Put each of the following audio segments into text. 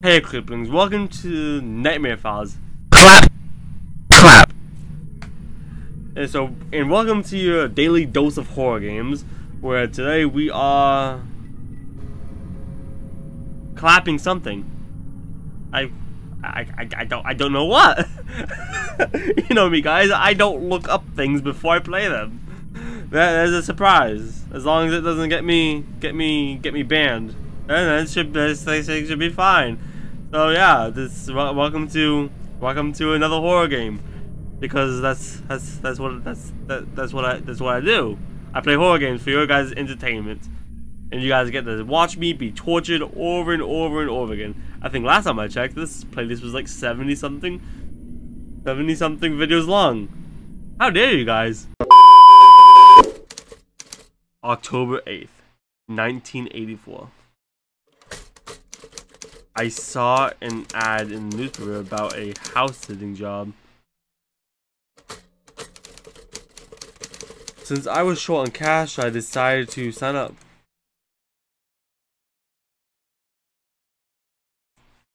Hey Creeplings, welcome to Nightmare Files. Clap. Clap. And so, and welcome to your daily dose of horror games, where today we are clapping something. I, I, I, I don't, I don't know what. you know me, guys. I don't look up things before I play them. That is a surprise. As long as it doesn't get me, get me, get me banned, then that should, this thing should be fine. So yeah, this welcome to welcome to another horror game, because that's that's that's what that's that, that's what I that's what I do. I play horror games for your guys' entertainment, and you guys get to watch me be tortured over and over and over again. I think last time I checked, this playlist was like 70 something, 70 something videos long. How dare you guys? October 8th, 1984. I saw an ad in the newspaper about a house sitting job. Since I was short on cash, I decided to sign up.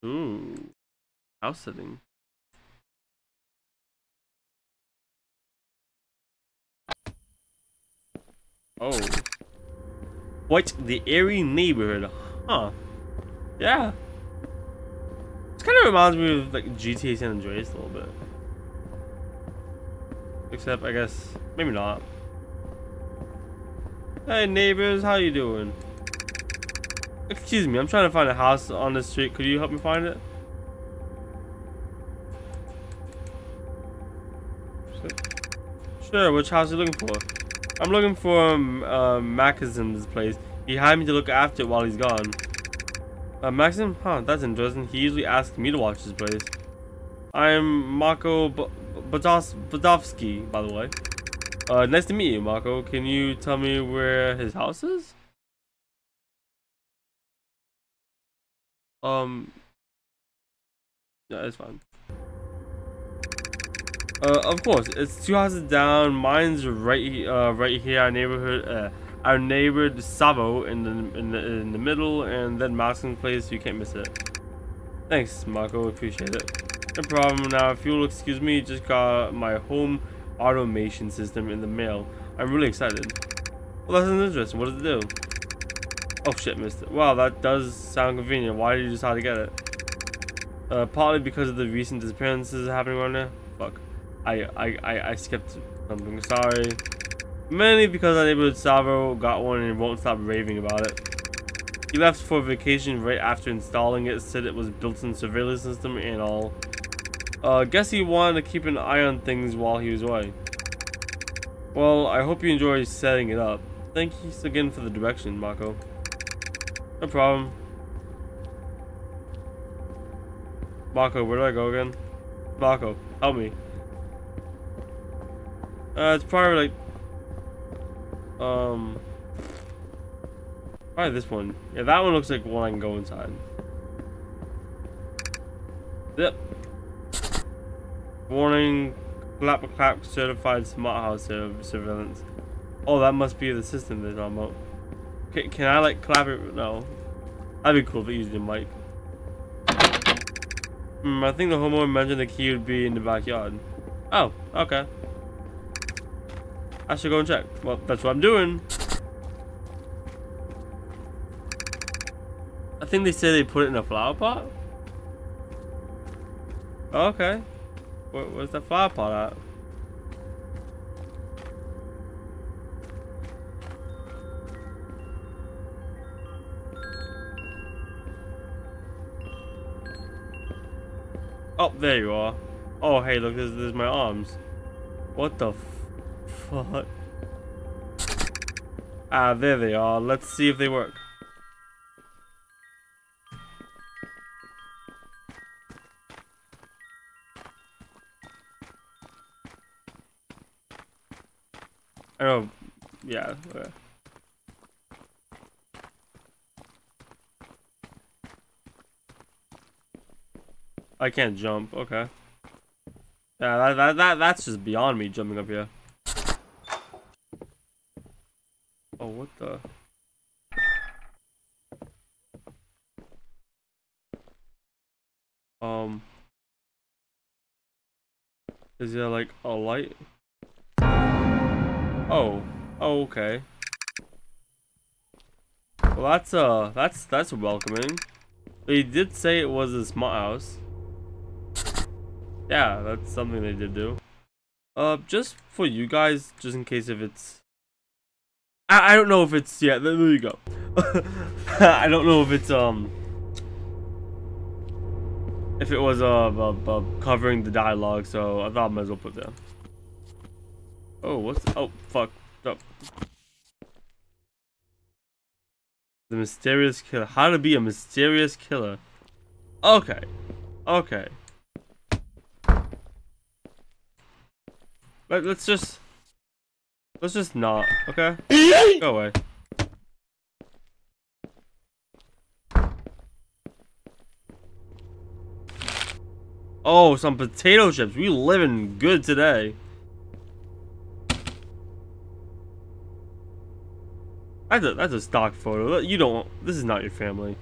Ooh, house sitting. Oh. What the airy neighborhood, huh? Yeah, kind of reminds me of like GTA San Andreas a little bit. Except, I guess, maybe not. Hey neighbors, how you doing? Excuse me, I'm trying to find a house on the street. Could you help me find it? Sure, which house are you looking for? I'm looking for um, uh, place. He hired me to look after it while he's gone. Uh, Maxim? Huh, that's interesting. He usually asks me to watch his plays. I'm Marco Badovsky, by the way. Uh, nice to meet you, Marco. Can you tell me where his house is? Um, yeah, it's fine. Uh, of course, it's two houses down. Mine's right, uh, right here, our neighborhood, uh, our neighbor Savo in the in the in the middle, and then Maxim's place. You can't miss it. Thanks, Marco. Appreciate it. No problem. Now, if you'll excuse me, just got my home automation system in the mail. I'm really excited. Well, that's interesting. What does it do? Oh shit, missed it. Wow, that does sound convenient. Why did you decide to get it? Uh, partly because of the recent disappearances happening right now. Fuck. I I I, I skipped something. Sorry. Mainly because our neighborhood Savo got one and won't stop raving about it. He left for vacation right after installing it, said it was built-in surveillance system and all. Uh, guess he wanted to keep an eye on things while he was away. Well, I hope you enjoy setting it up. Thank Thanks again for the direction, Mako. No problem. Mako, where do I go again? Mako, help me. Uh, it's probably like um. Probably this one. Yeah, that one looks like one I can go inside. Yep. Warning, clap clap certified smart house surveillance. Oh, that must be the system they're talking about. Can, can I like clap it? No. That'd be cool if it used the mic. Hmm, I think the homeowner mentioned the key would be in the backyard. Oh, okay. I should go and check. Well, that's what I'm doing. I think they say they put it in a flower pot. Oh, okay. Where, where's the flower pot at? Oh, there you are. Oh, hey, look, there's my arms. What the fuck? Ah, there they are. Let's see if they work. Oh, yeah. Okay. I can't jump. Okay. Yeah, that, that, that that's just beyond me jumping up here. Oh, what the? Um. Is there like a light? Oh. Oh, okay. Well, that's uh, that's that's welcoming. They did say it was a smart house. Yeah, that's something they did do. Uh, just for you guys, just in case if it's... I, I don't know if it's... Yeah, there you go. I don't know if it's, um... If it was, uh, uh, uh, covering the dialogue, so I thought I might as well put that. Oh, what's... Oh, fuck. Oh. The mysterious killer. How to be a mysterious killer. Okay. Okay. Let, let's just... Let's just not, okay? Go away. Oh, some potato chips. We living good today. That's a, that's a stock photo. You don't... This is not your family.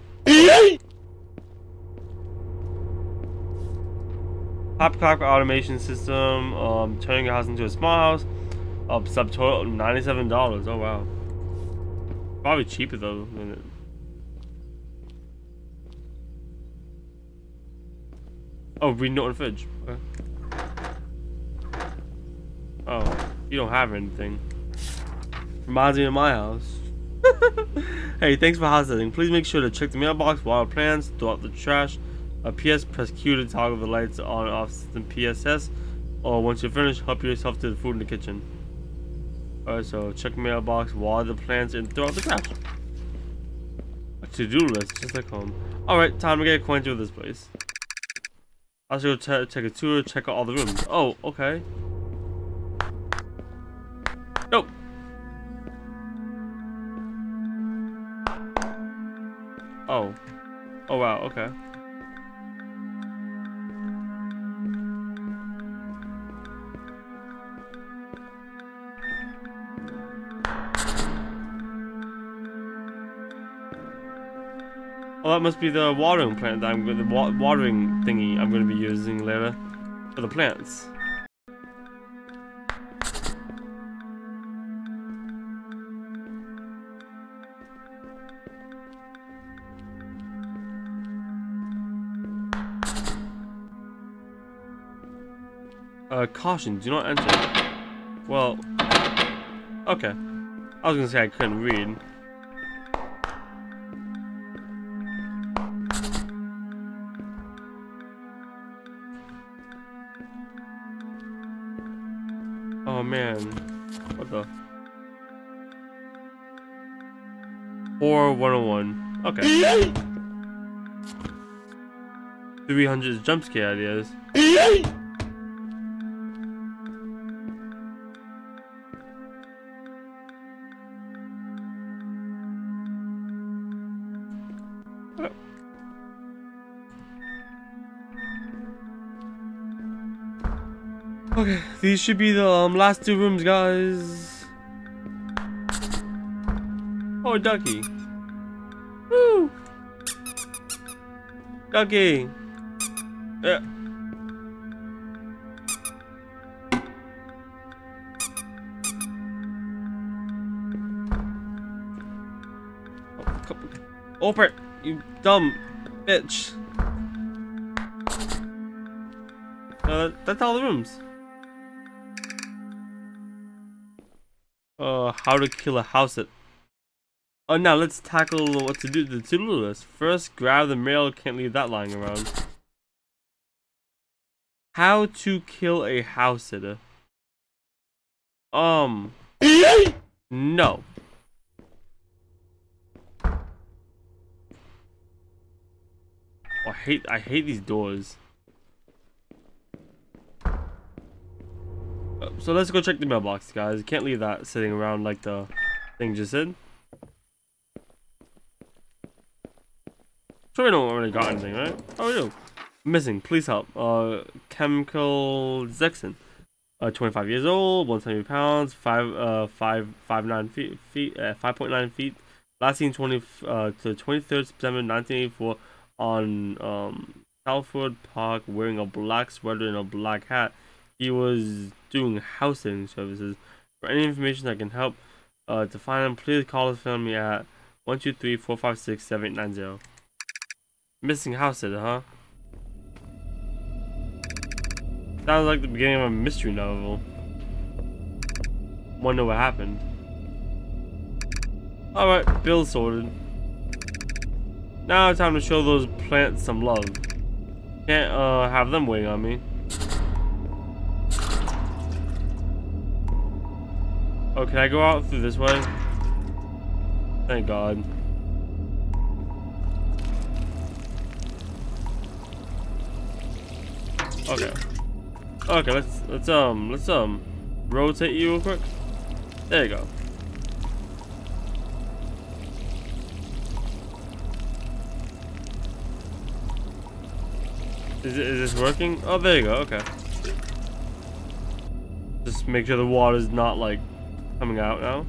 Popcock automation system, um, turning your house into a small house. Up subtotal ninety-seven dollars. Oh wow. Probably cheaper though than Oh, read note and fridge. Okay. Oh, you don't have anything. Reminds me of my house. hey, thanks for house sitting. Please make sure to check the mailbox, water plants, throw out the trash. Uh, A PS, press Q to toggle the lights on and off system PSS. Or once you're finished, help yourself to the food in the kitchen. Alright, so check mailbox, water the plants, and throw out the trash. A to-do list, just like home. Alright, time to get acquainted with this place. I should go take a tour, check out all the rooms. Oh, okay. Nope. Oh. Oh wow, okay. That must be the watering plant that I'm going the wa watering thingy I'm going to be using later for the plants. Uh, caution, do not enter. Well, okay. I was gonna say I couldn't read. 4101. Okay. 300 jump scare ideas. Okay, these should be the um, last two rooms, guys. Oh, ducky. Woo! Ducky. Yeah. Open you dumb bitch. Uh, that's all the rooms. Uh, how to kill a house at... Oh, now let's tackle what to do the to-do list. First, grab the mail. Can't leave that lying around. How to kill a house sitter. Um. no. Oh, I hate I hate these doors. So let's go check the mailbox, guys. Can't leave that sitting around like the thing just said. So we don't really got anything, right? Oh, we do. Missing. Please help. Uh, Chemical Zexon. Uh, 25 years old, 170 pounds, 5, uh, 5, 5, 9 feet, feet uh, 5.9 feet. Last seen 20, uh, to 23rd September 1984 on, um, Salford Park wearing a black sweater and a black hat. He was doing house sitting services. For any information that can help uh, to find him, please call his family at 123-456-7890. Missing house huh? Sounds like the beginning of a mystery novel. Wonder what happened. Alright, bill sorted. Now time to show those plants some love. Can't uh have them waiting on me. Oh, can I go out through this way? Thank God. Okay. Okay, let's let's um let's um rotate you real quick. There you go. Is, it, is this working? Oh, there you go. Okay. Just make sure the water's not like coming out now.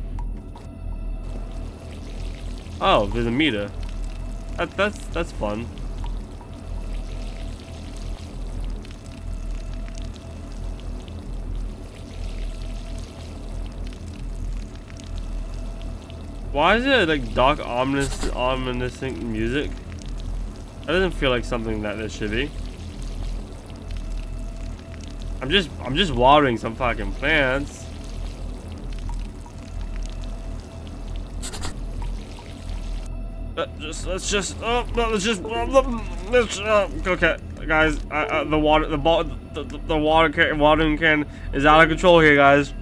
Oh, there's a meter. That, that's that's fun. Why is it like dark, ominous, ominous music? That doesn't feel like something that there should be. I'm just, I'm just watering some fucking plants. Just, let's just, oh, no, let's just, oh, let's, oh, okay, guys, uh, the water, the, the, the, the water can, watering can is out of control here, guys.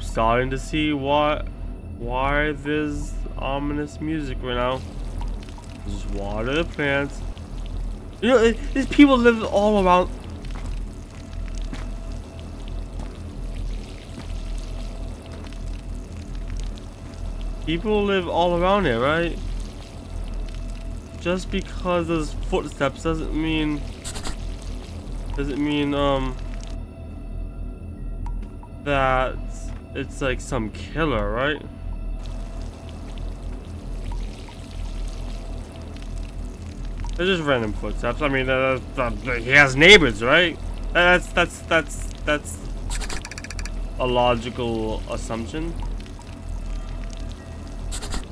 Starting to see what why there's ominous music right now. Just water the plants. You know, these people live all around. People live all around here, right? Just because there's footsteps doesn't mean doesn't mean um that it's like some killer, right? They're just random footsteps. I mean, uh, uh, he has neighbors, right? That's that's that's that's a logical assumption.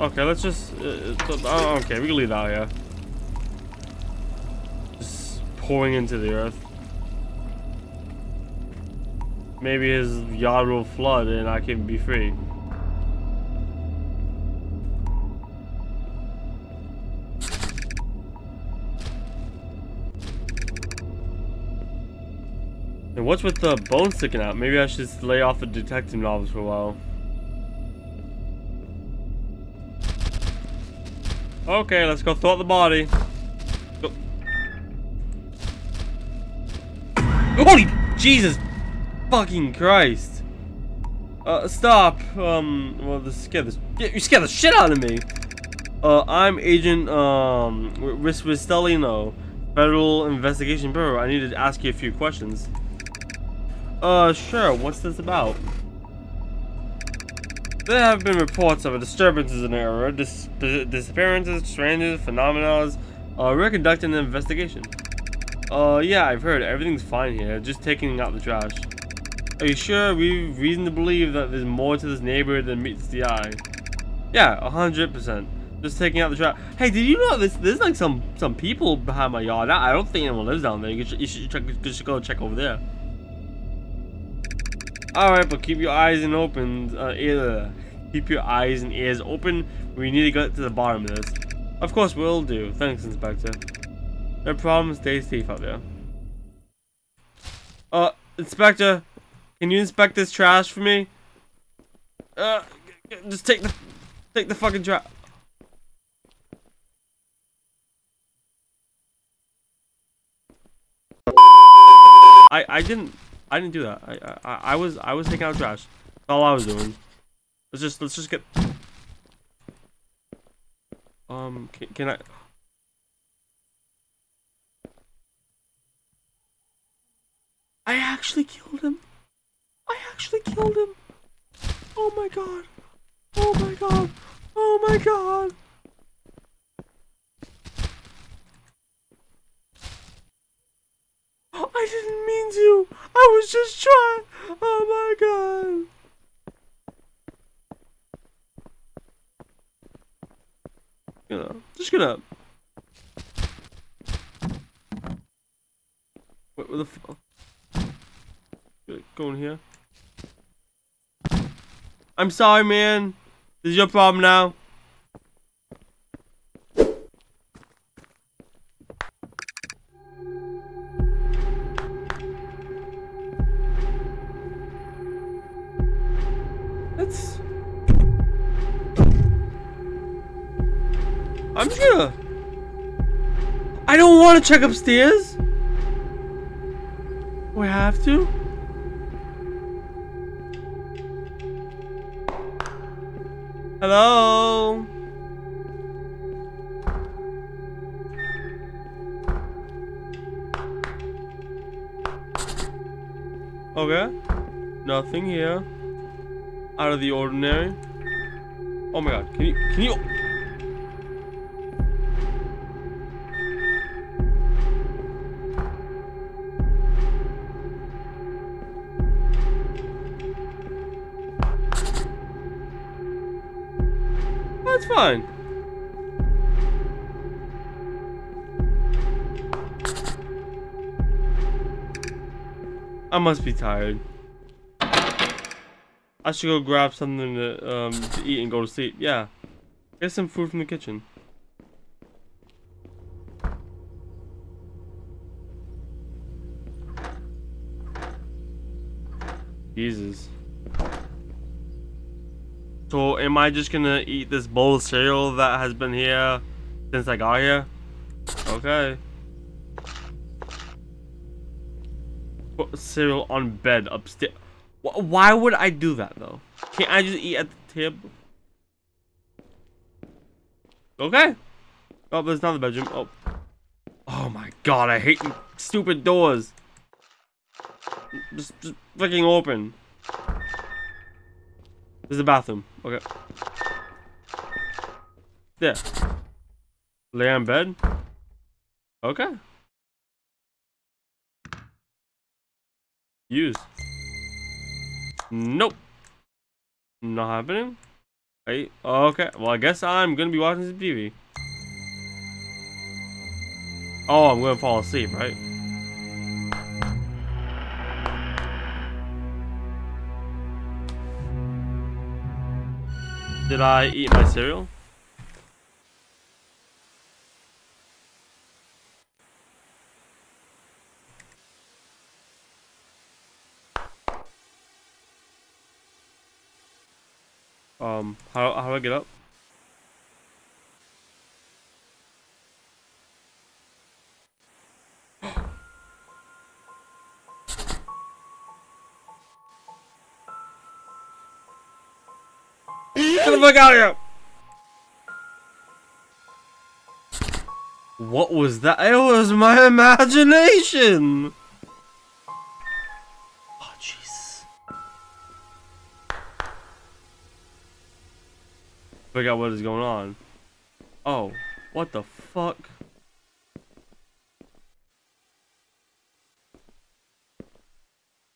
Okay, let's just. Uh, oh, okay, we can leave that here. Just pouring into the earth. Maybe his yard will flood and I can be free. And what's with the bone sticking out? Maybe I should lay off the detective novels for a while. Okay, let's go throw out the body. Go. Holy Jesus fucking Christ. Uh, stop. Um, well, this scared this. You scared the shit out of me. Uh, I'm Agent, um, Ristellino, Federal Investigation Bureau. I need to ask you a few questions. Uh, sure. What's this about? There have been reports of disturbances in the area, dis disappearances, strange phenomena. Uh, we're conducting an investigation. Uh, yeah, I've heard. Everything's fine here. Just taking out the trash. Are you sure we've reason to believe that there's more to this neighborhood than meets the eye? Yeah, 100%. Just taking out the trash. Hey, did you know this? There's like some some people behind my yard. I don't think anyone lives down there. You should, you should, check, you should go check over there. All right, but keep your eyes and open. Uh, keep your eyes and ears open. We need to get to the bottom of this. Of course, we'll do. Thanks, Inspector. No problem. Stay safe out there. Uh, Inspector, can you inspect this trash for me? Uh, just take the, take the fucking trash. I I didn't I didn't do that. I I I was I was taking out trash. That's all I was doing. Let's just let's just get. Um, can, can I? I actually killed him. I actually killed him. Oh my god. Oh my god. Oh my god. I didn't mean to. I was just trying. Oh my god. You know, just gonna. Wait, where the f- Go in here. I'm sorry, man. This is your problem now. That's. I'm just gonna. I don't want to check upstairs. We have to. Hello. Okay. Nothing here. Out of the ordinary. Oh my god. Can you can you Fine. I must be tired. I should go grab something to, um, to eat and go to sleep. Yeah. Get some food from the kitchen. Jesus. So am I just gonna eat this bowl of cereal that has been here since I got here? Okay. Put cereal on bed upstairs. Why would I do that though? Can't I just eat at the table? Okay. Oh, there's another bedroom. Oh. Oh my god, I hate stupid doors. Just, just freaking open. There's a bathroom. Okay. There. Lay on bed. Okay. Use. Nope. Not happening. Hey, okay. Well, I guess I'm gonna be watching some TV. Oh, I'm gonna fall asleep, right? Did I eat my cereal? Um, how, how do I get up? Get the fuck out of here! What was that? It was my imagination! Oh, jeez. Figure out what is going on. Oh, what the fuck?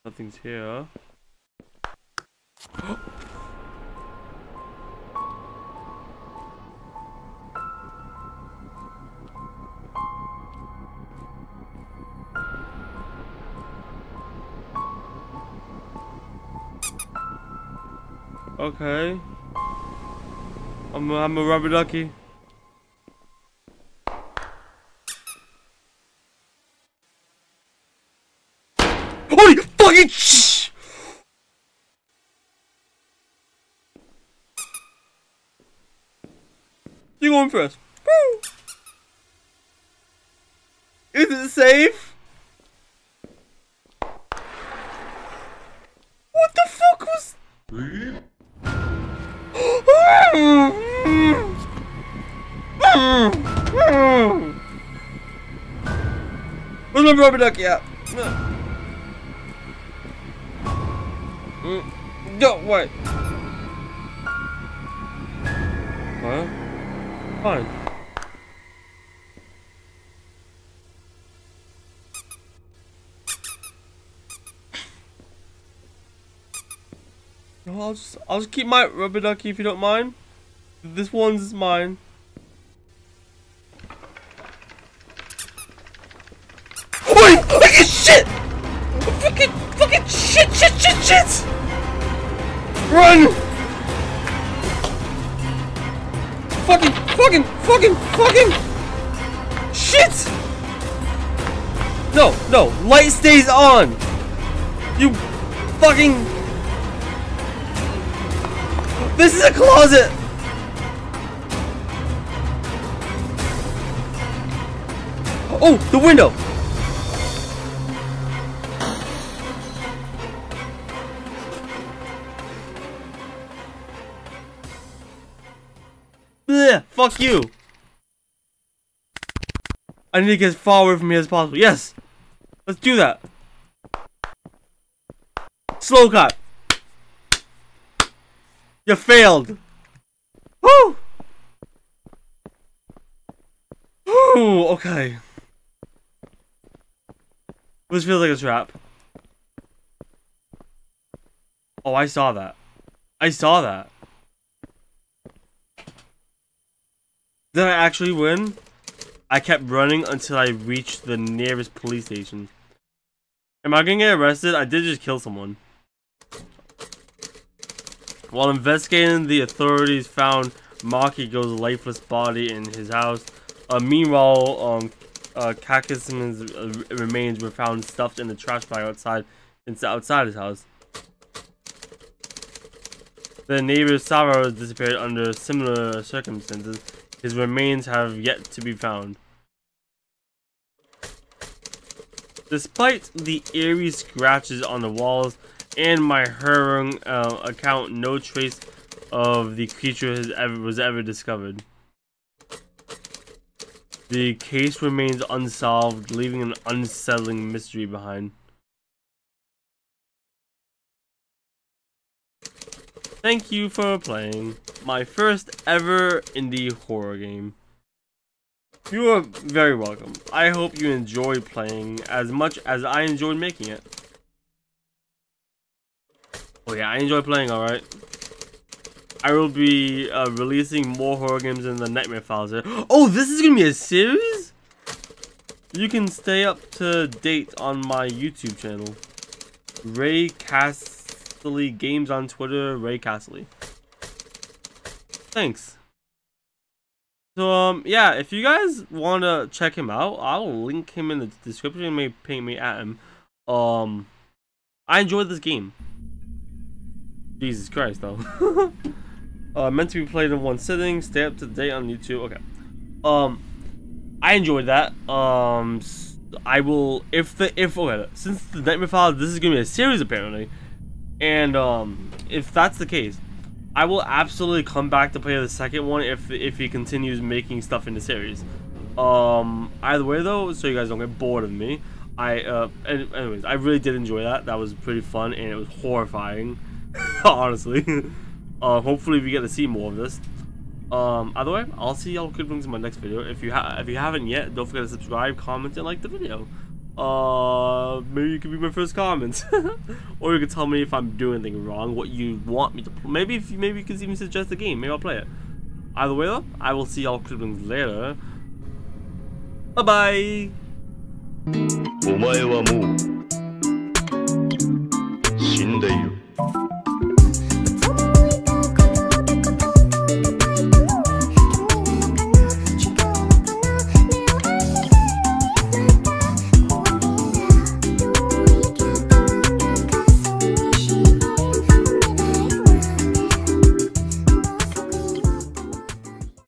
Nothing's here. Okay. I'm a, I'm a rubber ducky. Holy fucking sh! You going first? Woo! Is it safe? Ducky at? Mm. No, wait. What? Fine. I'll just I'll just keep my rubber ducky if you don't mind. This one's mine. Oi! Fucking shit! Fucking shit shit shit shit! Run! Fucking fucking fucking fucking shit! No, no, light stays on! You fucking this is a closet! Oh, the window! Fuck you! I need to get as far away from here as possible. Yes! Let's do that! Slow cut! You failed! Woo! Woo! Okay. This feels like a trap. Oh, I saw that. I saw that. Did I actually win? I kept running until I reached the nearest police station. Am I gonna get arrested? I did just kill someone. While investigating, the authorities found Makigo's lifeless body in his house. Uh, meanwhile, um, uh, Kakisman's uh, remains were found stuffed in the trash bag outside, outside his house. The neighbor Sava disappeared under similar circumstances. His remains have yet to be found. Despite the eerie scratches on the walls, and my Hurung uh, account, no trace of the creature ever was ever discovered. The case remains unsolved, leaving an unsettling mystery behind. Thank you for playing my first ever indie horror game. You are very welcome. I hope you enjoy playing as much as I enjoyed making it. Oh yeah, I enjoy playing, alright. I will be uh, releasing more horror games in the Nightmare Files. Oh, this is going to be a series? You can stay up to date on my YouTube channel. Raycastly Games on Twitter, Raycastly. Thanks. So, um, yeah, if you guys want to check him out, I'll link him in the description. You may ping me at him. Um, I enjoyed this game. Jesus Christ, though. uh, meant to be played in one sitting. Stay up to date on YouTube. Okay. Um, I enjoyed that. Um, I will if the if okay since the Nightmare Files this is gonna be a series apparently, and um if that's the case, I will absolutely come back to play the second one if if he continues making stuff in the series. Um, either way though, so you guys don't get bored of me. I uh, anyways, I really did enjoy that. That was pretty fun and it was horrifying. honestly. uh, hopefully we get to see more of this. Um, either way, I'll see y'all Kidlings in my next video. If you ha if you haven't yet, don't forget to subscribe, comment, and like the video uh, maybe you could be my first comment. or you could tell me if I'm doing anything wrong, what you want me to play. Maybe, if maybe you could even suggest a game. Maybe I'll play it. Either way, though, I will see y'all creeplings later. Bye-bye!